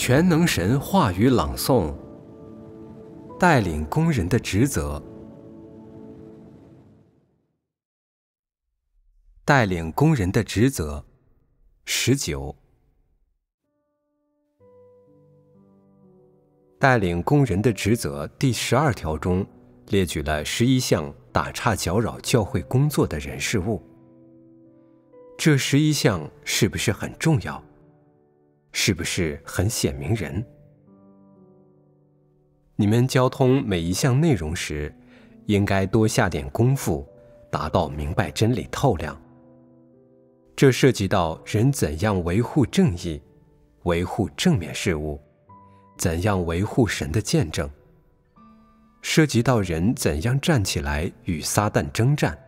全能神话语朗诵，带领工人的职责，带领工人的职责，十九，带领工人的职责第十二条中列举了十一项打岔搅扰教会工作的人事物。这十一项是不是很重要？是不是很显明人？你们交通每一项内容时，应该多下点功夫，达到明白真理透亮。这涉及到人怎样维护正义，维护正面事物，怎样维护神的见证，涉及到人怎样站起来与撒旦征战。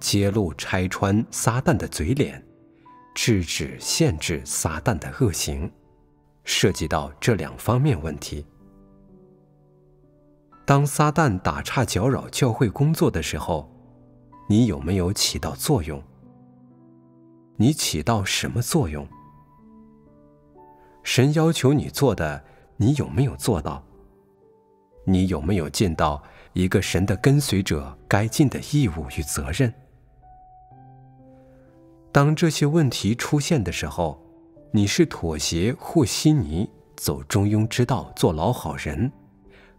揭露、拆穿撒旦的嘴脸，制止、限制撒旦的恶行，涉及到这两方面问题。当撒旦打岔搅扰教会工作的时候，你有没有起到作用？你起到什么作用？神要求你做的，你有没有做到？你有没有尽到一个神的跟随者该尽的义务与责任？当这些问题出现的时候，你是妥协或稀泥，走中庸之道，做老好人，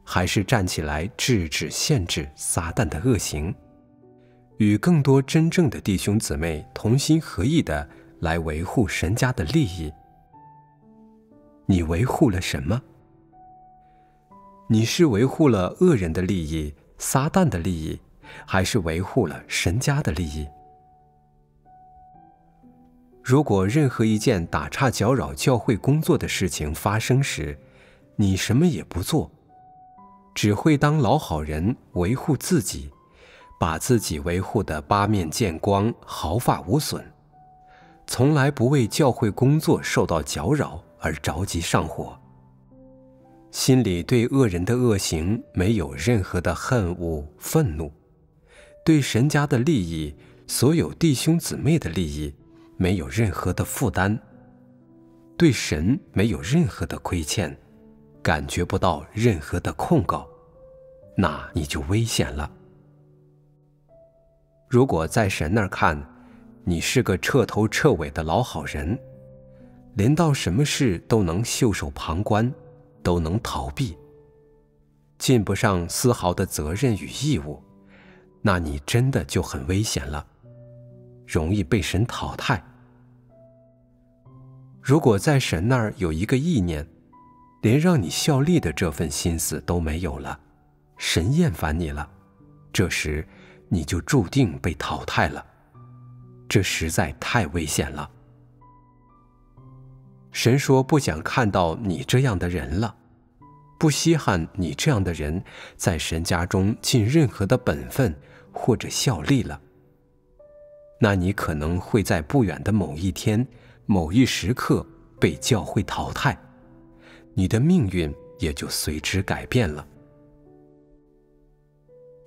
还是站起来制止、限制撒旦的恶行，与更多真正的弟兄姊妹同心合意的来维护神家的利益？你维护了什么？你是维护了恶人的利益、撒旦的利益，还是维护了神家的利益？如果任何一件打岔搅扰教会工作的事情发生时，你什么也不做，只会当老好人维护自己，把自己维护的八面见光、毫发无损，从来不为教会工作受到搅扰而着急上火，心里对恶人的恶行没有任何的恨恶、愤怒，对神家的利益、所有弟兄姊妹的利益。没有任何的负担，对神没有任何的亏欠，感觉不到任何的控告，那你就危险了。如果在神那儿看，你是个彻头彻尾的老好人，连到什么事都能袖手旁观，都能逃避，尽不上丝毫的责任与义务，那你真的就很危险了。容易被神淘汰。如果在神那儿有一个意念，连让你效力的这份心思都没有了，神厌烦你了，这时你就注定被淘汰了。这实在太危险了。神说不想看到你这样的人了，不稀罕你这样的人在神家中尽任何的本分或者效力了。那你可能会在不远的某一天、某一时刻被教会淘汰，你的命运也就随之改变了。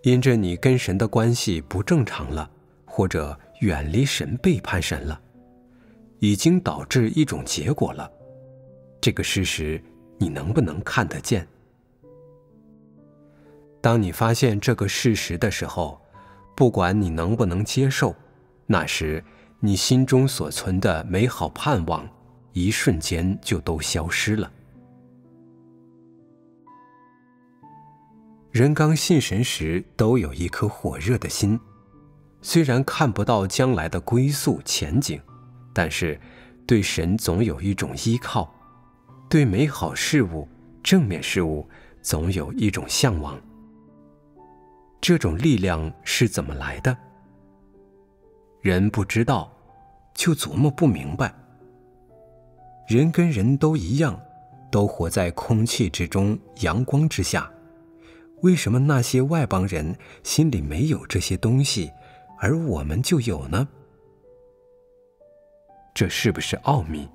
因着你跟神的关系不正常了，或者远离神、背叛神了，已经导致一种结果了。这个事实你能不能看得见？当你发现这个事实的时候，不管你能不能接受。那时，你心中所存的美好盼望，一瞬间就都消失了。人刚信神时，都有一颗火热的心，虽然看不到将来的归宿前景，但是对神总有一种依靠，对美好事物、正面事物总有一种向往。这种力量是怎么来的？人不知道，就琢磨不明白。人跟人都一样，都活在空气之中、阳光之下，为什么那些外邦人心里没有这些东西，而我们就有呢？这是不是奥秘？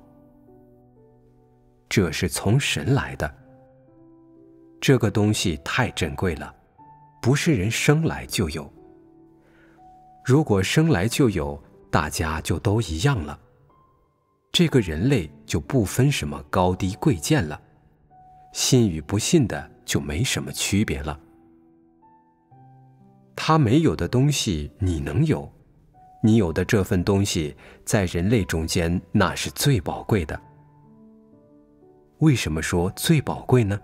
这是从神来的。这个东西太珍贵了，不是人生来就有。如果生来就有，大家就都一样了。这个人类就不分什么高低贵贱了，信与不信的就没什么区别了。他没有的东西你能有，你有的这份东西在人类中间那是最宝贵的。为什么说最宝贵呢？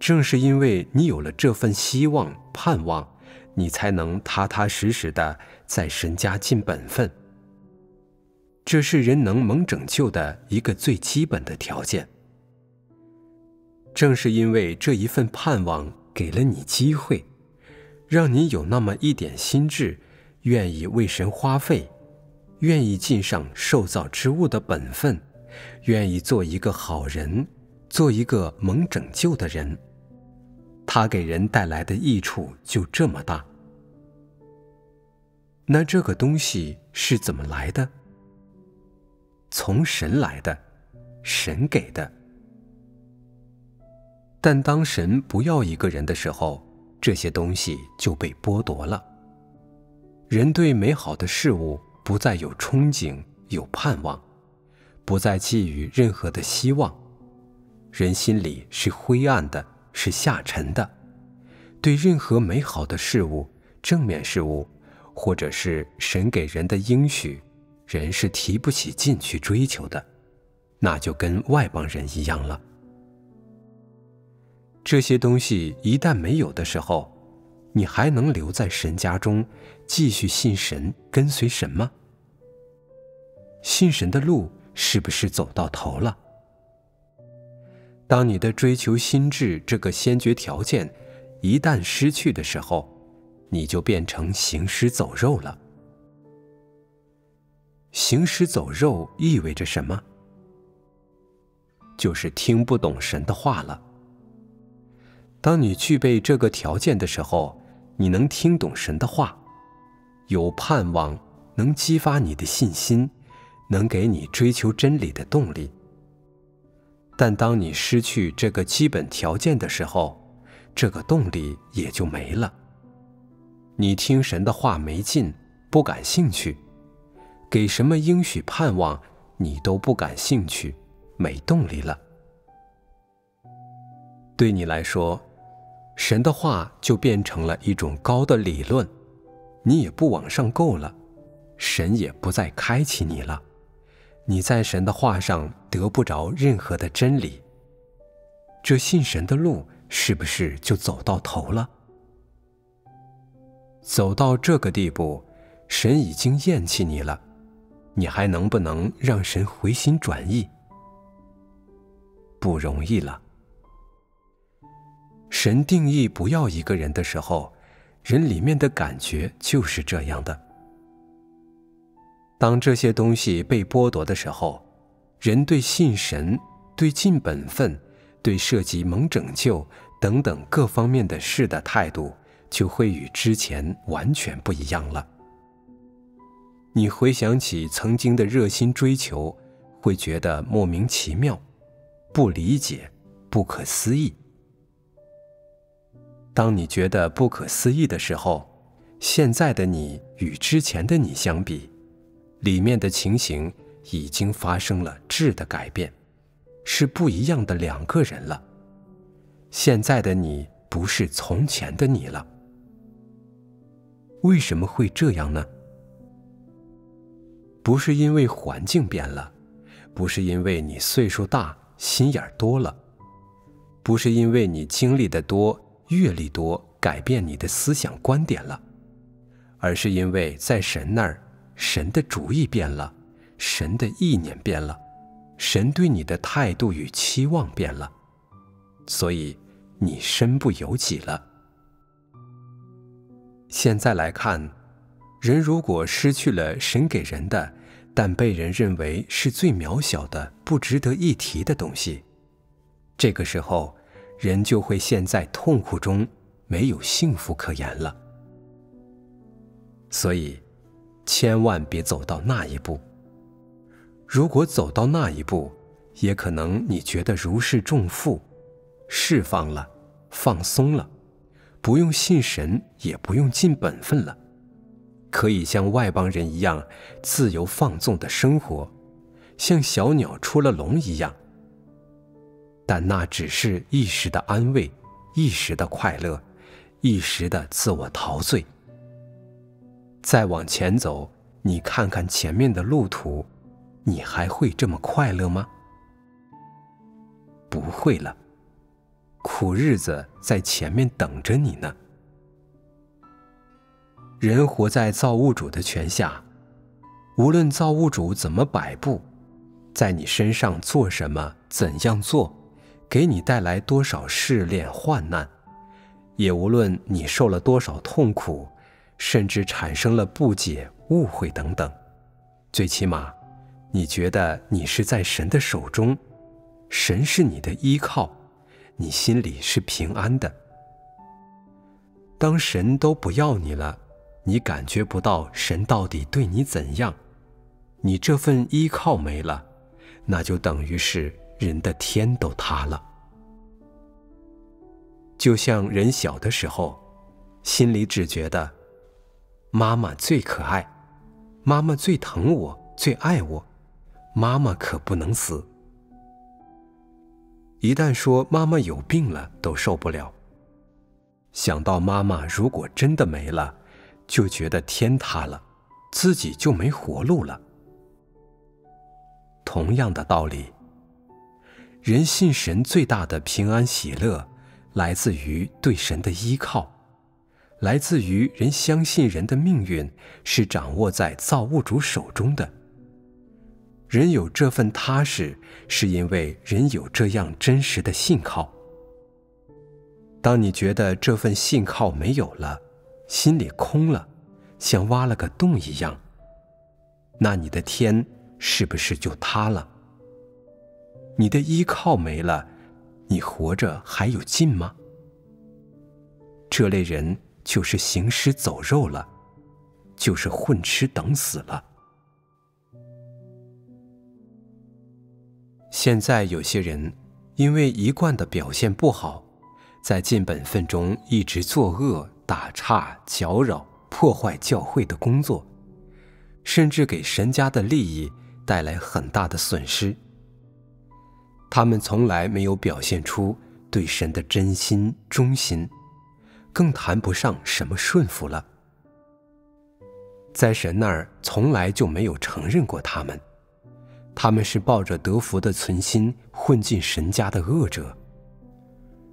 正是因为你有了这份希望、盼望，你才能踏踏实实的在神家尽本分。这是人能蒙拯救的一个最基本的条件。正是因为这一份盼望，给了你机会，让你有那么一点心智，愿意为神花费，愿意尽上受造之物的本分。愿意做一个好人，做一个蒙拯救的人，他给人带来的益处就这么大。那这个东西是怎么来的？从神来的，神给的。但当神不要一个人的时候，这些东西就被剥夺了。人对美好的事物不再有憧憬，有盼望。不再寄予任何的希望，人心里是灰暗的，是下沉的，对任何美好的事物、正面事物，或者是神给人的应许，人是提不起劲去追求的，那就跟外邦人一样了。这些东西一旦没有的时候，你还能留在神家中，继续信神、跟随神吗？信神的路。是不是走到头了？当你的追求心智这个先决条件一旦失去的时候，你就变成行尸走肉了。行尸走肉意味着什么？就是听不懂神的话了。当你具备这个条件的时候，你能听懂神的话，有盼望，能激发你的信心。能给你追求真理的动力，但当你失去这个基本条件的时候，这个动力也就没了。你听神的话没劲，不感兴趣，给什么应许盼望你都不感兴趣，没动力了。对你来说，神的话就变成了一种高的理论，你也不往上够了，神也不再开启你了。你在神的话上得不着任何的真理，这信神的路是不是就走到头了？走到这个地步，神已经厌弃你了，你还能不能让神回心转意？不容易了。神定义不要一个人的时候，人里面的感觉就是这样的。当这些东西被剥夺的时候，人对信神、对尽本分、对涉及蒙拯救等等各方面的事的态度，就会与之前完全不一样了。你回想起曾经的热心追求，会觉得莫名其妙、不理解、不可思议。当你觉得不可思议的时候，现在的你与之前的你相比。里面的情形已经发生了质的改变，是不一样的两个人了。现在的你不是从前的你了。为什么会这样呢？不是因为环境变了，不是因为你岁数大、心眼多了，不是因为你经历的多、阅历多改变你的思想观点了，而是因为在神那儿。神的主意变了，神的意念变了，神对你的态度与期望变了，所以你身不由己了。现在来看，人如果失去了神给人的，但被人认为是最渺小的、不值得一提的东西，这个时候，人就会陷在痛苦中，没有幸福可言了。所以。千万别走到那一步。如果走到那一步，也可能你觉得如释重负，释放了，放松了，不用信神，也不用尽本分了，可以像外邦人一样自由放纵的生活，像小鸟出了笼一样。但那只是一时的安慰，一时的快乐，一时的自我陶醉。再往前走，你看看前面的路途，你还会这么快乐吗？不会了，苦日子在前面等着你呢。人活在造物主的权下，无论造物主怎么摆布，在你身上做什么，怎样做，给你带来多少试炼患难，也无论你受了多少痛苦，甚至产生了不解、误会等等，最起码，你觉得你是在神的手中，神是你的依靠，你心里是平安的。当神都不要你了。你感觉不到神到底对你怎样，你这份依靠没了，那就等于是人的天都塌了。就像人小的时候，心里只觉得妈妈最可爱，妈妈最疼我，最爱我，妈妈可不能死。一旦说妈妈有病了，都受不了。想到妈妈如果真的没了，就觉得天塌了，自己就没活路了。同样的道理，人信神最大的平安喜乐，来自于对神的依靠，来自于人相信人的命运是掌握在造物主手中的。人有这份踏实，是因为人有这样真实的信靠。当你觉得这份信靠没有了，心里空了，像挖了个洞一样。那你的天是不是就塌了？你的依靠没了，你活着还有劲吗？这类人就是行尸走肉了，就是混吃等死了。现在有些人因为一贯的表现不好，在尽本分中一直作恶。打岔、搅扰、破坏教会的工作，甚至给神家的利益带来很大的损失。他们从来没有表现出对神的真心、忠心，更谈不上什么顺服了。在神那儿，从来就没有承认过他们。他们是抱着得福的存心混进神家的恶者。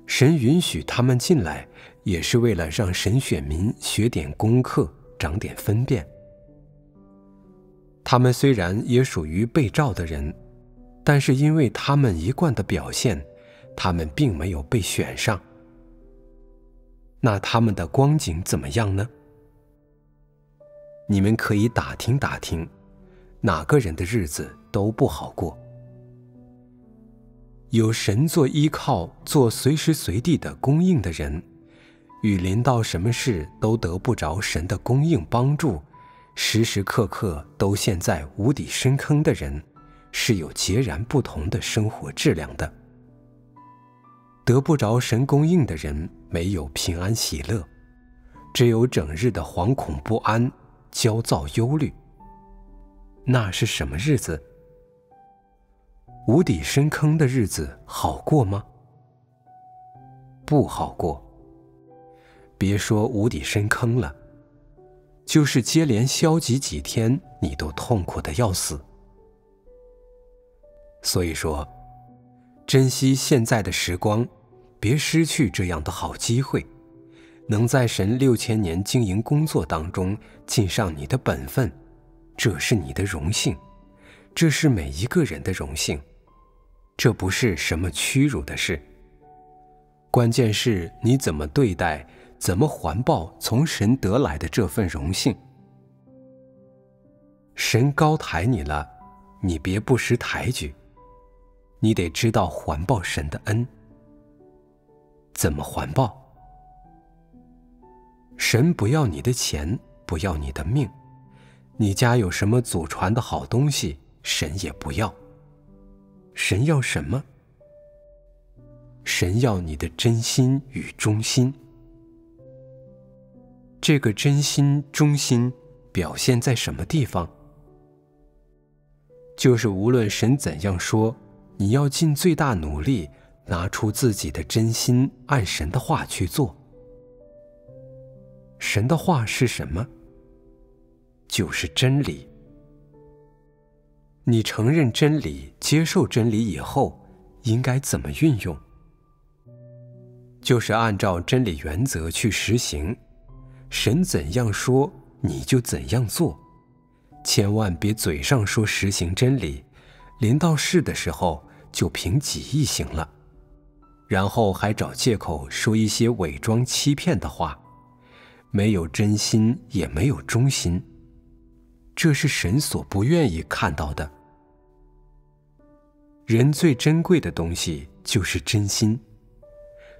神允许他们进来。也是为了让神选民学点功课，长点分辨。他们虽然也属于被召的人，但是因为他们一贯的表现，他们并没有被选上。那他们的光景怎么样呢？你们可以打听打听，哪个人的日子都不好过。有神做依靠、做随时随地的供应的人。与临到什么事都得不着神的供应帮助，时时刻刻都陷在无底深坑的人，是有截然不同的生活质量的。得不着神供应的人，没有平安喜乐，只有整日的惶恐不安、焦躁忧虑。那是什么日子？无底深坑的日子好过吗？不好过。别说无底深坑了，就是接连消极几天，你都痛苦的要死。所以说，珍惜现在的时光，别失去这样的好机会，能在神六千年经营工作当中尽上你的本分，这是你的荣幸，这是每一个人的荣幸，这不是什么屈辱的事。关键是你怎么对待。怎么还报从神得来的这份荣幸？神高抬你了，你别不识抬举，你得知道还报神的恩。怎么还报？神不要你的钱，不要你的命，你家有什么祖传的好东西，神也不要。神要什么？神要你的真心与忠心。这个真心忠心，表现在什么地方？就是无论神怎样说，你要尽最大努力，拿出自己的真心，按神的话去做。神的话是什么？就是真理。你承认真理、接受真理以后，应该怎么运用？就是按照真理原则去实行。神怎样说，你就怎样做。千万别嘴上说实行真理，临到事的时候就凭己意行了，然后还找借口说一些伪装欺骗的话，没有真心也没有忠心，这是神所不愿意看到的。人最珍贵的东西就是真心，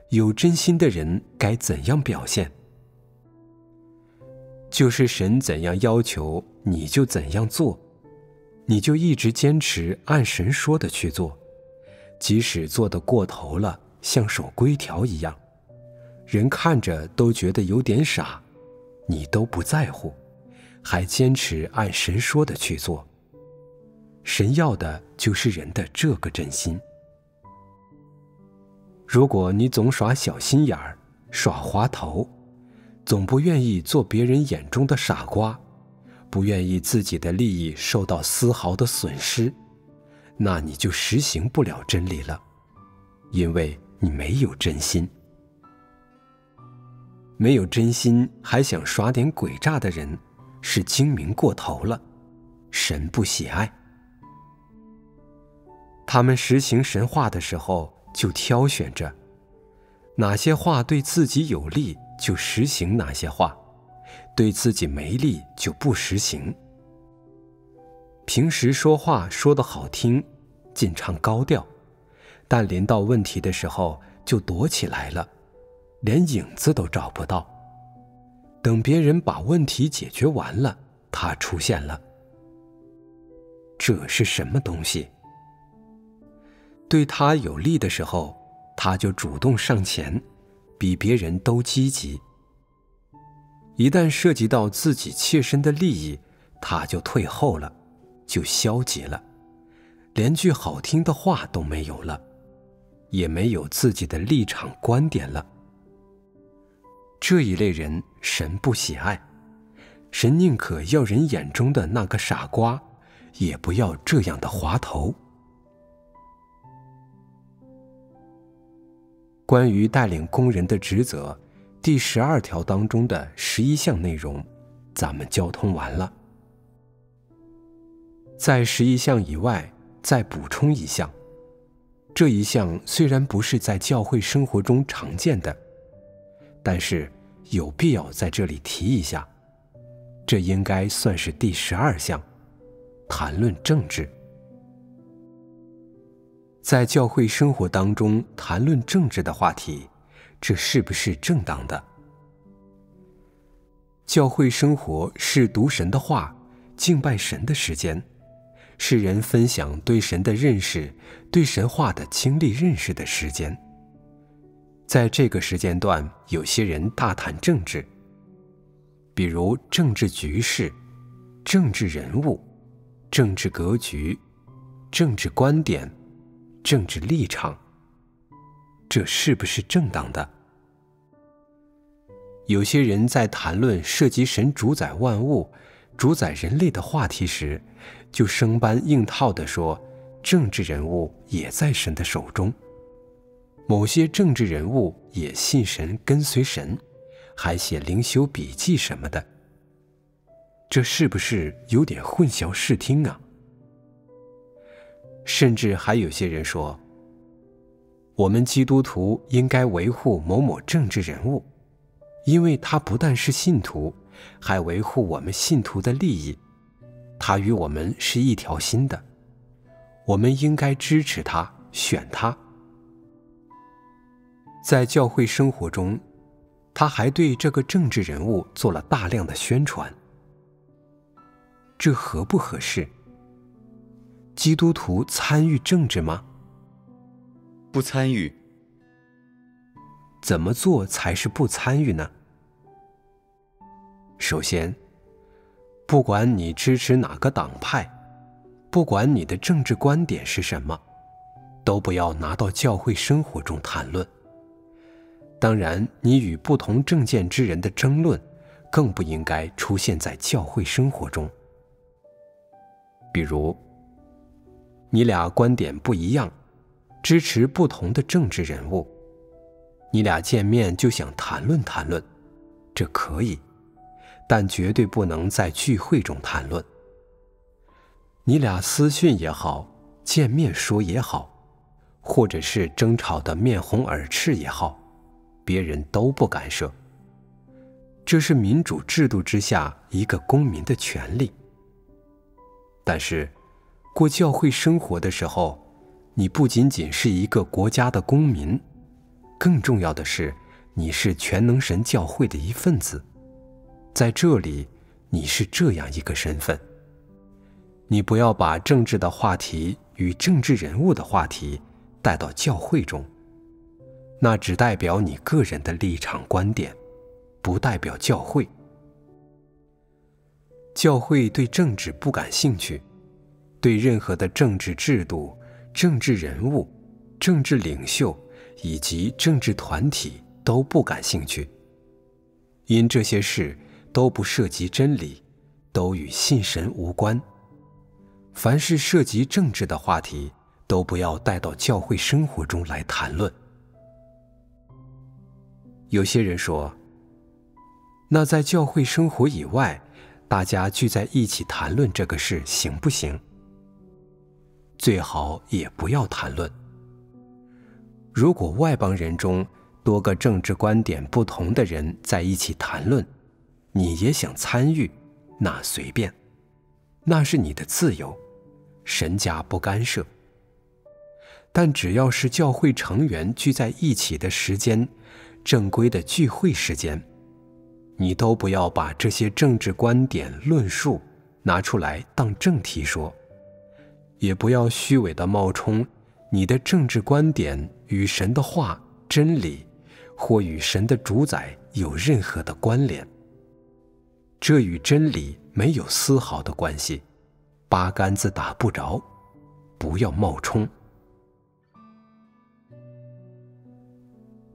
有真心的人该怎样表现？就是神怎样要求，你就怎样做，你就一直坚持按神说的去做，即使做得过头了，像守规条一样，人看着都觉得有点傻，你都不在乎，还坚持按神说的去做。神要的就是人的这个真心。如果你总耍小心眼儿，耍滑头。总不愿意做别人眼中的傻瓜，不愿意自己的利益受到丝毫的损失，那你就实行不了真理了，因为你没有真心。没有真心还想耍点诡诈的人，是精明过头了，神不喜爱。他们实行神话的时候，就挑选着哪些话对自己有利。就实行哪些话，对自己没利就不实行。平时说话说得好听，尽唱高调，但临到问题的时候就躲起来了，连影子都找不到。等别人把问题解决完了，他出现了。这是什么东西？对他有利的时候，他就主动上前。比别人都积极。一旦涉及到自己切身的利益，他就退后了，就消极了，连句好听的话都没有了，也没有自己的立场观点了。这一类人，神不喜爱，神宁可要人眼中的那个傻瓜，也不要这样的滑头。关于带领工人的职责，第十二条当中的十一项内容，咱们交通完了。在十一项以外，再补充一项。这一项虽然不是在教会生活中常见的，但是有必要在这里提一下。这应该算是第十二项，谈论政治。在教会生活当中谈论政治的话题，这是不是正当的？教会生活是读神的话、敬拜神的时间，是人分享对神的认识、对神话的经历认识的时间。在这个时间段，有些人大谈政治，比如政治局势、政治人物、政治格局、政治观点。政治立场，这是不是正当的？有些人在谈论涉及神主宰万物、主宰人类的话题时，就生搬硬套的说，政治人物也在神的手中，某些政治人物也信神、跟随神，还写灵修笔记什么的。这是不是有点混淆视听啊？甚至还有些人说，我们基督徒应该维护某某政治人物，因为他不但是信徒，还维护我们信徒的利益，他与我们是一条心的，我们应该支持他，选他。在教会生活中，他还对这个政治人物做了大量的宣传，这合不合适？基督徒参与政治吗？不参与。怎么做才是不参与呢？首先，不管你支持哪个党派，不管你的政治观点是什么，都不要拿到教会生活中谈论。当然，你与不同政见之人的争论，更不应该出现在教会生活中。比如，你俩观点不一样，支持不同的政治人物，你俩见面就想谈论谈论，这可以。但绝对不能在聚会中谈论。你俩私讯也好，见面说也好，或者是争吵的面红耳赤也好，别人都不干涉。这是民主制度之下一个公民的权利。但是，过教会生活的时候，你不仅仅是一个国家的公民，更重要的是，你是全能神教会的一份子。在这里，你是这样一个身份。你不要把政治的话题与政治人物的话题带到教会中，那只代表你个人的立场观点，不代表教会。教会对政治不感兴趣，对任何的政治制度、政治人物、政治领袖以及政治团体都不感兴趣，因这些事。都不涉及真理，都与信神无关。凡是涉及政治的话题，都不要带到教会生活中来谈论。有些人说：“那在教会生活以外，大家聚在一起谈论这个事行不行？”最好也不要谈论。如果外邦人中多个政治观点不同的人在一起谈论，你也想参与，那随便，那是你的自由，神家不干涉。但只要是教会成员聚在一起的时间，正规的聚会时间，你都不要把这些政治观点论述拿出来当正题说，也不要虚伪的冒充你的政治观点与神的话、真理，或与神的主宰有任何的关联。这与真理没有丝毫的关系，八竿子打不着，不要冒充。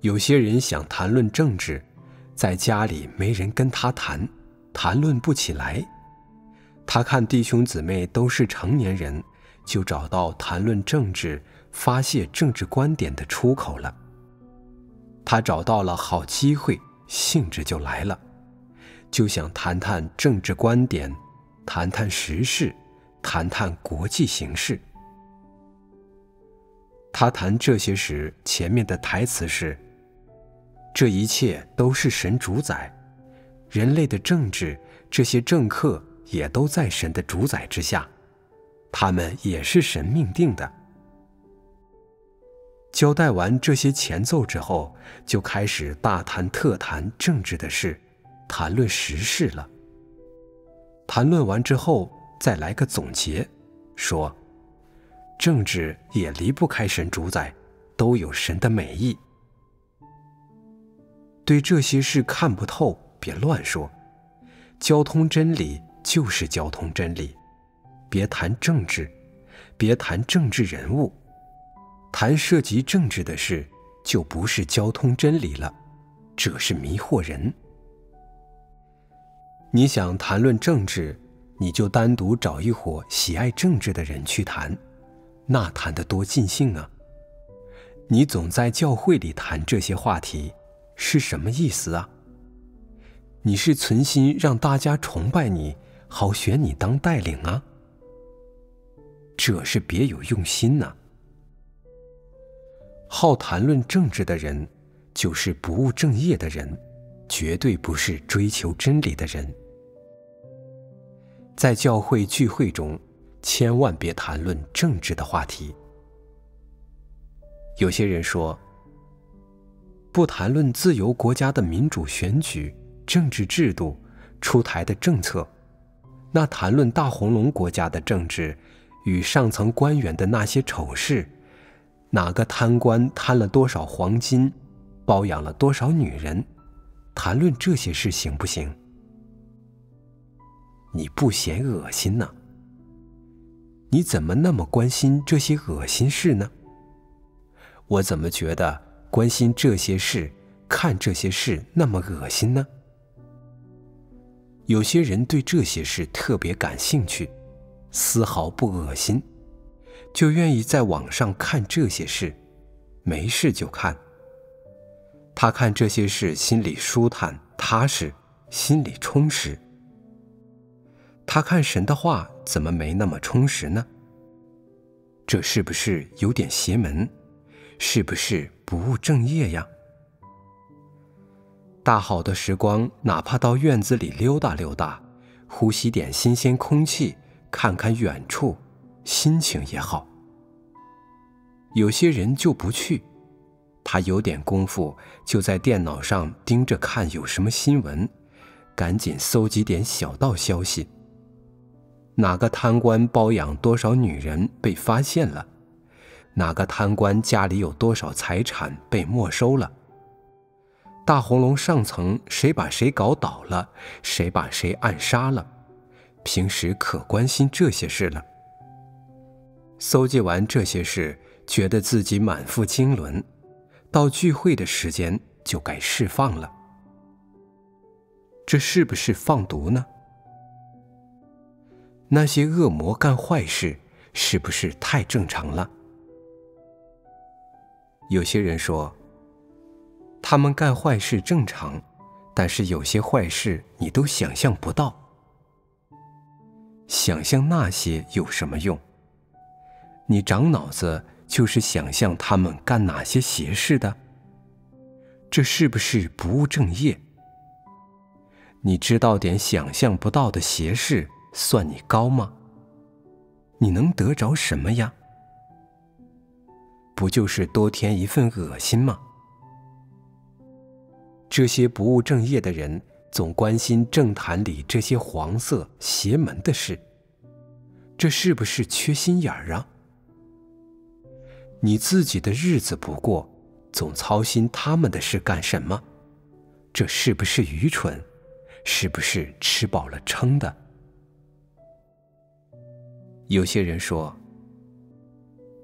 有些人想谈论政治，在家里没人跟他谈，谈论不起来。他看弟兄姊妹都是成年人，就找到谈论政治、发泄政治观点的出口了。他找到了好机会，兴致就来了。就想谈谈政治观点，谈谈时事，谈谈国际形势。他谈这些时，前面的台词是：“这一切都是神主宰，人类的政治，这些政客也都在神的主宰之下，他们也是神命定的。”交代完这些前奏之后，就开始大谈特谈政治的事。谈论时事了。谈论完之后，再来个总结，说：政治也离不开神主宰，都有神的美意。对这些事看不透，别乱说。交通真理就是交通真理，别谈政治，别谈政治人物，谈涉及政治的事，就不是交通真理了，这是迷惑人。你想谈论政治，你就单独找一伙喜爱政治的人去谈，那谈得多尽兴啊！你总在教会里谈这些话题，是什么意思啊？你是存心让大家崇拜你，好选你当带领啊？这是别有用心呐！好谈论政治的人，就是不务正业的人。绝对不是追求真理的人。在教会聚会中，千万别谈论政治的话题。有些人说，不谈论自由国家的民主选举、政治制度、出台的政策，那谈论大红龙国家的政治与上层官员的那些丑事，哪个贪官贪了多少黄金，包养了多少女人？谈论这些事行不行？你不嫌恶心呢？你怎么那么关心这些恶心事呢？我怎么觉得关心这些事、看这些事那么恶心呢？有些人对这些事特别感兴趣，丝毫不恶心，就愿意在网上看这些事，没事就看。他看这些事，心里舒坦踏实，心里充实。他看神的话，怎么没那么充实呢？这是不是有点邪门？是不是不务正业呀？大好的时光，哪怕到院子里溜达溜达，呼吸点新鲜空气，看看远处，心情也好。有些人就不去，他有点功夫，就在电脑上盯着看有什么新闻，赶紧搜集点小道消息。哪个贪官包养多少女人被发现了？哪个贪官家里有多少财产被没收了？大红龙上层谁把谁搞倒了？谁把谁暗杀了？平时可关心这些事了。搜集完这些事，觉得自己满腹经纶，到聚会的时间就该释放了。这是不是放毒呢？那些恶魔干坏事，是不是太正常了？有些人说。他们干坏事正常，但是有些坏事你都想象不到。想象那些有什么用？你长脑子就是想象他们干哪些邪事的？这是不是不务正业？你知道点想象不到的邪事，算你高吗？你能得着什么呀？不就是多添一份恶心吗？这些不务正业的人总关心政坛里这些黄色邪门的事，这是不是缺心眼儿啊？你自己的日子不过，总操心他们的事干什么？这是不是愚蠢？是不是吃饱了撑的？有些人说，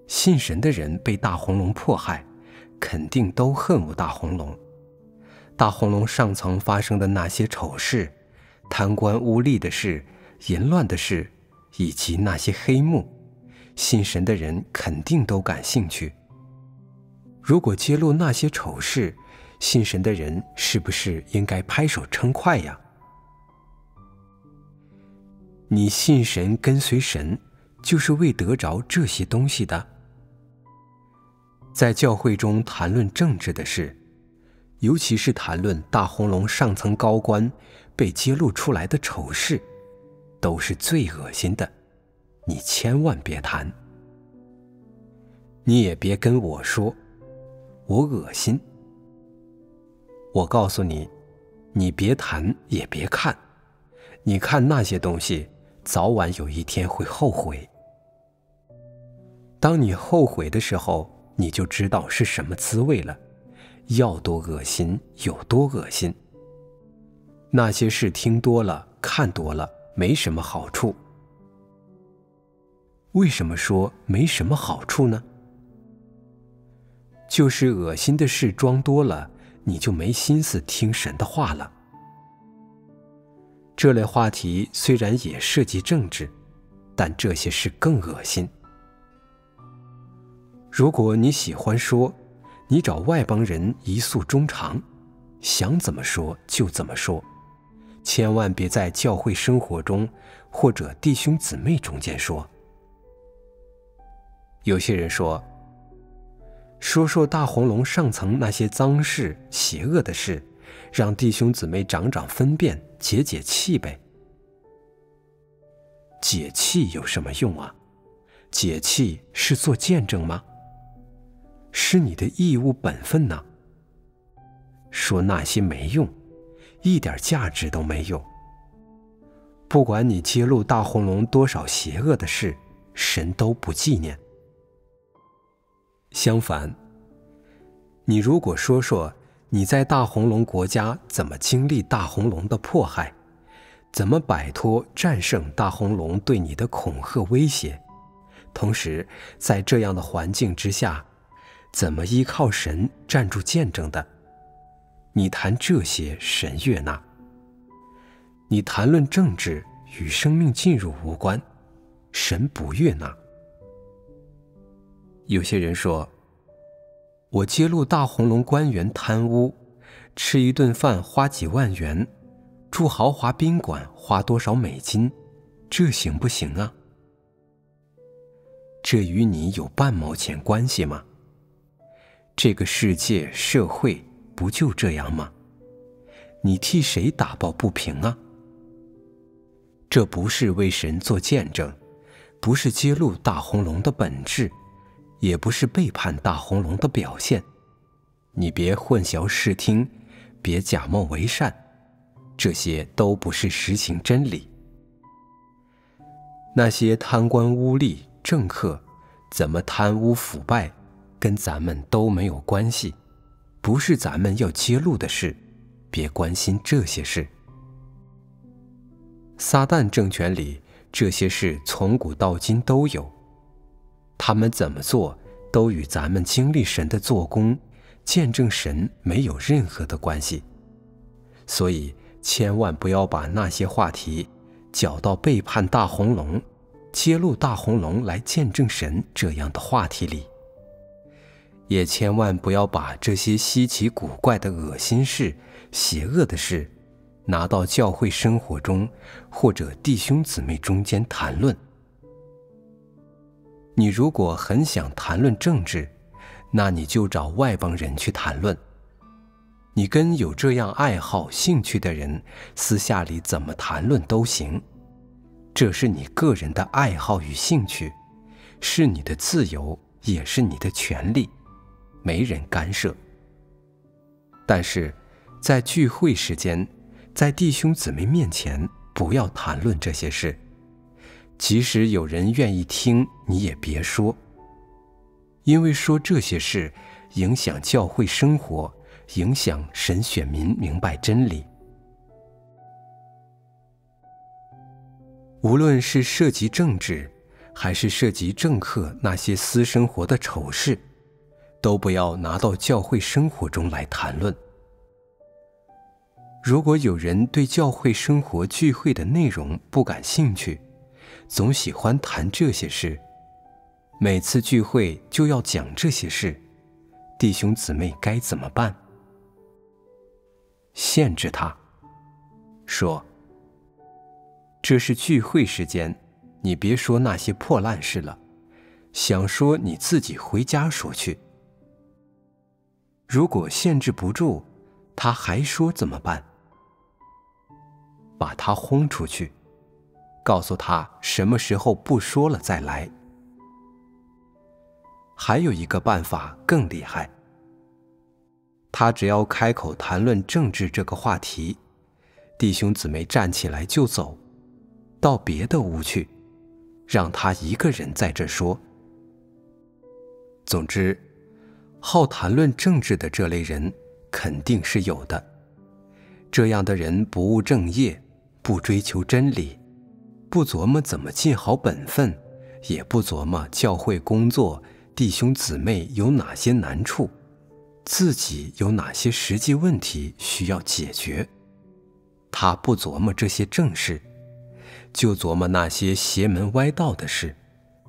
信神的人被大红龙迫害，肯定都恨恶大红龙。大红龙上层发生的那些丑事、贪官污吏的事、淫乱的事，以及那些黑幕，信神的人肯定都感兴趣。如果揭露那些丑事，信神的人是不是应该拍手称快呀？你信神、跟随神，就是为得着这些东西的。在教会中谈论政治的事。尤其是谈论大红龙上层高官被揭露出来的丑事，都是最恶心的，你千万别谈。你也别跟我说，我恶心。我告诉你，你别谈也别看，你看那些东西，早晚有一天会后悔。当你后悔的时候，你就知道是什么滋味了。要多恶心有多恶心。那些事听多了、看多了，没什么好处。为什么说没什么好处呢？就是恶心的事装多了，你就没心思听神的话了。这类话题虽然也涉及政治，但这些事更恶心。如果你喜欢说。你找外邦人一诉衷肠，想怎么说就怎么说，千万别在教会生活中或者弟兄姊妹中间说。有些人说，说说大红龙上层那些脏事、邪恶的事，让弟兄姊妹长长分辨，解解气呗。解气有什么用啊？解气是做见证吗？是你的义务本分呢。说那些没用，一点价值都没有。不管你揭露大红龙多少邪恶的事，神都不纪念。相反，你如果说说你在大红龙国家怎么经历大红龙的迫害，怎么摆脱、战胜大红龙对你的恐吓威胁？同时，在这样的环境之下，怎么依靠神站住见证的？你谈这些，神悦纳；你谈论政治，与生命进入无关，神不悦纳。有些人说，我揭露大红龙官员贪污，吃一顿饭花几万元，住豪华宾馆花多少美金，这行不行啊？这与你有半毛钱关系吗？这个世界社会不就这样吗？你替谁打抱不平啊？这不是为神做见证，不是揭露大红龙的本质，也不是背叛大红龙的表现。你别混淆视听，别假冒为善，这些都不是实行真理。那些贪官污吏。政客怎么贪污腐败，跟咱们都没有关系，不是咱们要揭露的事，别关心这些事。撒旦政权里这些事从古到今都有，他们怎么做都与咱们经历神的做工、见证神没有任何的关系，所以千万不要把那些话题搅到背叛大红龙。揭露大红龙来见证神这样的话题里，也千万不要把这些稀奇古怪的恶心事、邪恶的事，拿到教会生活中或者弟兄姊妹中间谈论。你如果很想谈论政治，那你就找外邦人去谈论。你跟有这样爱好、兴趣的人私下里怎么谈论都行。这是你个人的爱好与兴趣，是你的自由，也是你的权利，没人干涉。但是，在聚会时间，在弟兄姊妹面前，不要谈论这些事。即使有人愿意听，你也别说，因为说这些事影响教会生活，影响神选民明白真理。无论是涉及政治，还是涉及政客那些私生活的丑事，都不要拿到教会生活中来谈论。如果有人对教会生活聚会的内容不感兴趣，总喜欢谈这些事，每次聚会就要讲这些事，弟兄姊妹该怎么办？限制他，说。这是聚会时间，你别说那些破烂事了。想说你自己回家说去。如果限制不住，他还说怎么办？把他轰出去，告诉他什么时候不说了再来。还有一个办法更厉害，他只要开口谈论政治这个话题，弟兄姊妹站起来就走。到别的屋去，让他一个人在这说。总之，好谈论政治的这类人肯定是有的。这样的人不务正业，不追求真理，不琢磨怎么尽好本分，也不琢磨教会工作弟兄姊妹有哪些难处，自己有哪些实际问题需要解决。他不琢磨这些正事。就琢磨那些邪门歪道的事，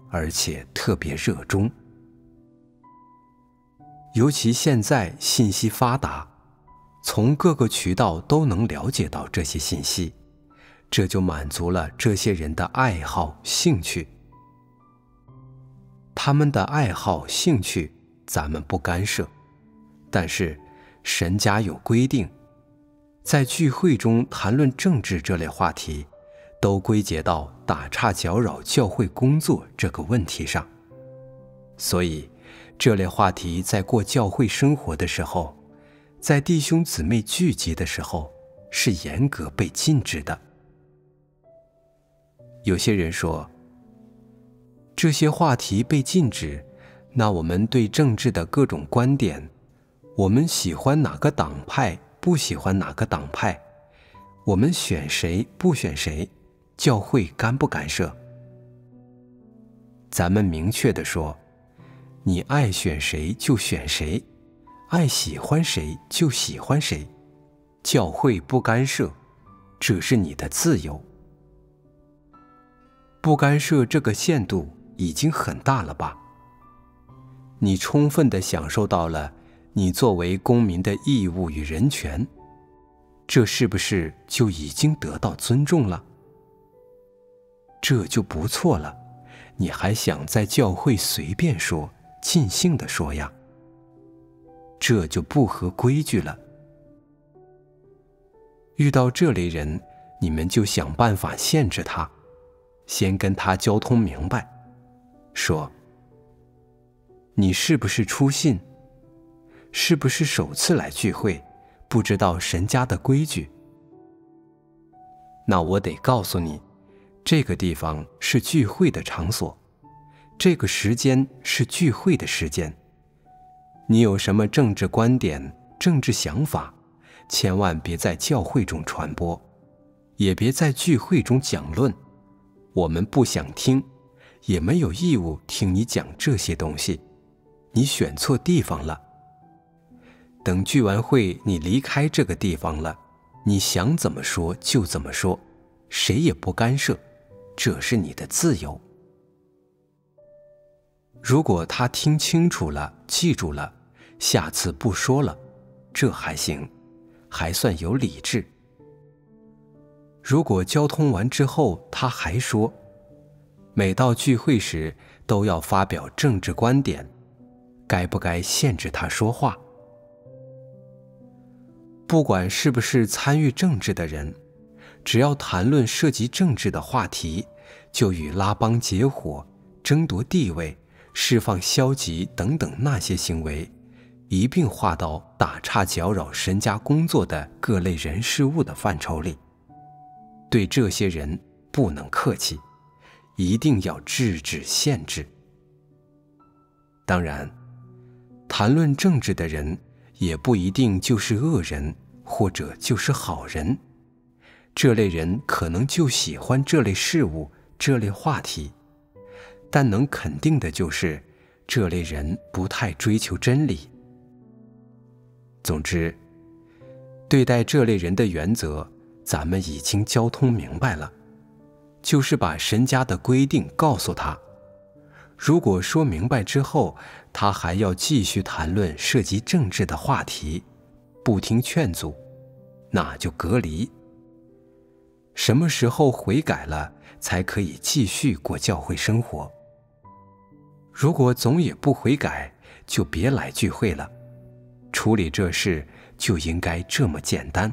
而且特别热衷。尤其现在信息发达，从各个渠道都能了解到这些信息，这就满足了这些人的爱好兴趣。他们的爱好兴趣咱们不干涉，但是神家有规定，在聚会中谈论政治这类话题。都归结到打岔搅扰教会工作这个问题上，所以这类话题在过教会生活的时候，在弟兄姊妹聚集的时候，是严格被禁止的。有些人说，这些话题被禁止，那我们对政治的各种观点，我们喜欢哪个党派，不喜欢哪个党派。我们选谁不选谁，教会干不干涉？咱们明确的说，你爱选谁就选谁，爱喜欢谁就喜欢谁，教会不干涉，这是你的自由。不干涉这个限度已经很大了吧？你充分的享受到了你作为公民的义务与人权，这是不是就已经得到尊重了？这就不错了。你还想在教会随便说、尽兴的说呀？这就不合规矩了。遇到这类人，你们就想办法限制他，先跟他交通明白，说：你是不是初信？是不是首次来聚会，不知道神家的规矩？那我得告诉你。这个地方是聚会的场所，这个时间是聚会的时间。你有什么政治观点、政治想法，千万别在教会中传播，也别在聚会中讲论。我们不想听，也没有义务听你讲这些东西。你选错地方了。等聚完会，你离开这个地方了，你想怎么说就怎么说，谁也不干涉。这是你的自由。如果他听清楚了、记住了，下次不说了，这还行，还算有理智。如果交通完之后他还说，每到聚会时都要发表政治观点，该不该限制他说话？不管是不是参与政治的人。只要谈论涉及政治的话题，就与拉帮结伙、争夺地位、释放消极等等那些行为，一并划到打岔搅扰神家工作的各类人事物的范畴里。对这些人不能客气，一定要制止限制。当然，谈论政治的人也不一定就是恶人，或者就是好人。这类人可能就喜欢这类事物、这类话题，但能肯定的就是，这类人不太追求真理。总之，对待这类人的原则，咱们已经交通明白了，就是把神家的规定告诉他。如果说明白之后，他还要继续谈论涉及政治的话题，不听劝阻，那就隔离。什么时候悔改了，才可以继续过教会生活？如果总也不悔改，就别来聚会了。处理这事就应该这么简单，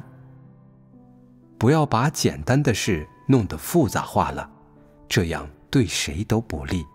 不要把简单的事弄得复杂化了，这样对谁都不利。